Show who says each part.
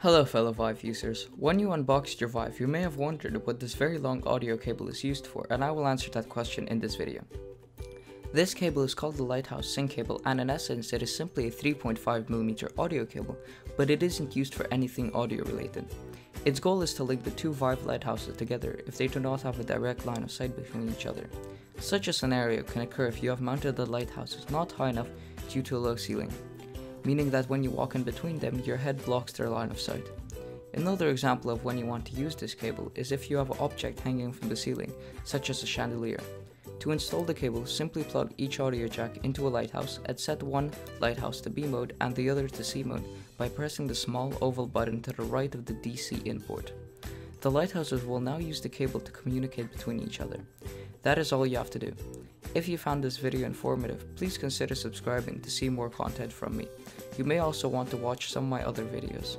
Speaker 1: Hello fellow Vive users. When you unboxed your Vive, you may have wondered what this very long audio cable is used for, and I will answer that question in this video. This cable is called the Lighthouse Sync cable, and in essence it is simply a 3.5mm audio cable, but it isn't used for anything audio related. Its goal is to link the two Vive lighthouses together if they do not have a direct line of sight between each other. Such a scenario can occur if you have mounted the lighthouses not high enough due to a low ceiling meaning that when you walk in between them, your head blocks their line of sight. Another example of when you want to use this cable is if you have an object hanging from the ceiling, such as a chandelier. To install the cable, simply plug each audio jack into a lighthouse and set one lighthouse to B mode and the other to C mode by pressing the small oval button to the right of the DC input. The lighthouses will now use the cable to communicate between each other. That is all you have to do. If you found this video informative, please consider subscribing to see more content from me. You may also want to watch some of my other videos.